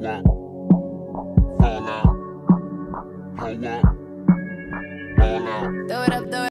that. fall out, hold that fall out. Throw it up,